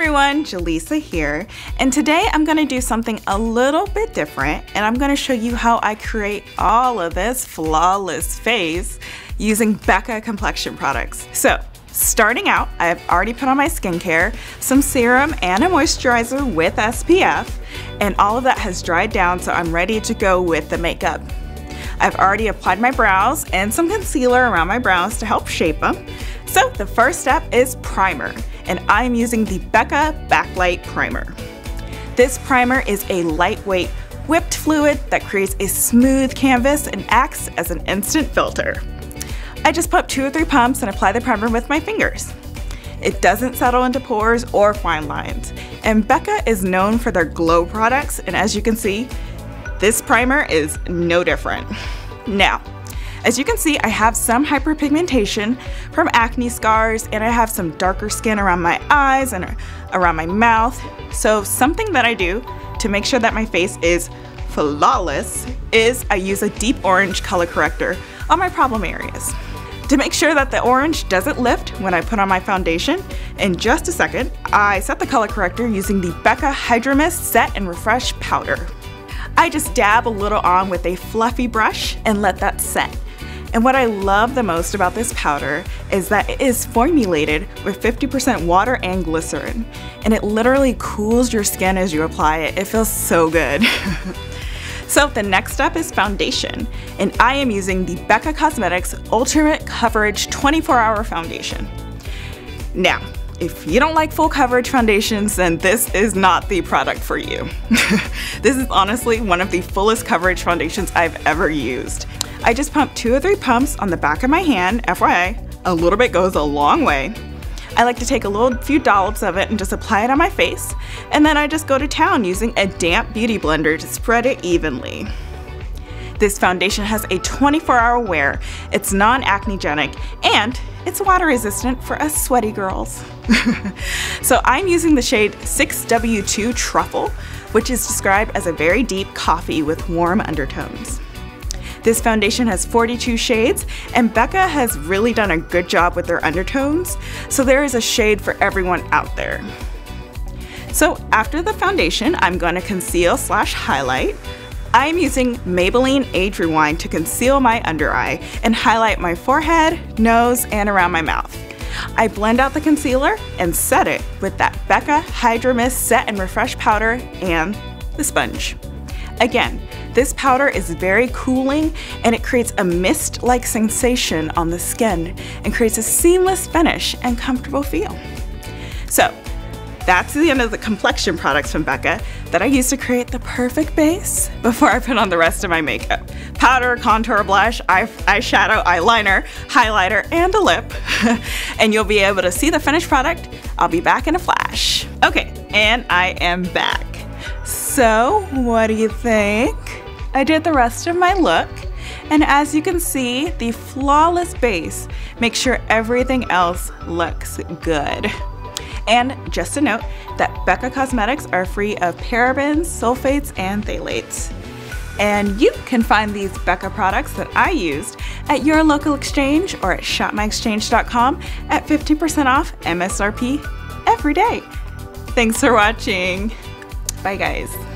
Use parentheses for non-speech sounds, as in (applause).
everyone, Jalessa here, and today I'm to do something a little bit different and I'm to show you how I create all of this flawless face using Becca complexion products. So, starting out, I've already put on my skincare, some serum and a moisturizer with SPF, and all of that has dried down so I'm ready to go with the makeup. I've already applied my brows and some concealer around my brows to help shape them. So the first step is primer and I'm using the Becca Backlight Primer. This primer is a lightweight whipped fluid that creates a smooth canvas and acts as an instant filter. I just pump two or three pumps and apply the primer with my fingers. It doesn't settle into pores or fine lines. And Becca is known for their glow products, and as you can see, this primer is no different. Now, as you can see, I have some hyperpigmentation from acne scars and I have some darker skin around my eyes and around my mouth. So something that I do to make sure that my face is flawless is I use a deep orange color corrector on my problem areas. To make sure that the orange doesn't lift when I put on my foundation, in just a second, I set the color corrector using the Becca Hydra-Mist Set and Refresh Powder. I just dab a little on with a fluffy brush and let that set. And what I love the most about this powder is that it is formulated with 50% water and glycerin, and it literally cools your skin as you apply it. It feels so good. (laughs) so the next step is foundation, and I am using the Becca Cosmetics Ultimate Coverage 24 Hour Foundation. Now, if you don't like full coverage foundations, then this is not the product for you. (laughs) this is honestly one of the fullest coverage foundations I've ever used. I just pump two or three pumps on the back of my hand, FYI, a little bit goes a long way. I like to take a little few dollops of it and just apply it on my face, and then I just go to town using a damp beauty blender to spread it evenly. This foundation has a 24 hour wear, it's non-acnegenic, and it's water resistant for us sweaty girls. (laughs) so I'm using the shade 6W2 Truffle, which is described as a very deep coffee with warm undertones. This foundation has 42 shades, and Becca has really done a good job with their undertones, so there is a shade for everyone out there. So after the foundation, I'm going to conceal slash highlight. I'm using Maybelline Age Rewind to conceal my under eye and highlight my forehead, nose, and around my mouth. I blend out the concealer and set it with that Becca Hydra-Mist Set and Refresh powder and the sponge. Again, this powder is very cooling and it creates a mist-like sensation on the skin and creates a seamless finish and comfortable feel. So that's the end of the complexion products from Becca that I use to create the perfect base before I put on the rest of my makeup. Powder, contour, blush, eye, eyeshadow, eyeliner, highlighter, and a lip. (laughs) and you'll be able to see the finished product. I'll be back in a flash. Okay, and I am back. So, what do you think? I did the rest of my look. And as you can see, the flawless base makes sure everything else looks good. And just a note that Becca Cosmetics are free of parabens, sulfates, and phthalates. And you can find these Becca products that I used at your local exchange or at shopmyexchange.com at 50% off MSRP every day. Thanks for watching. Bye guys.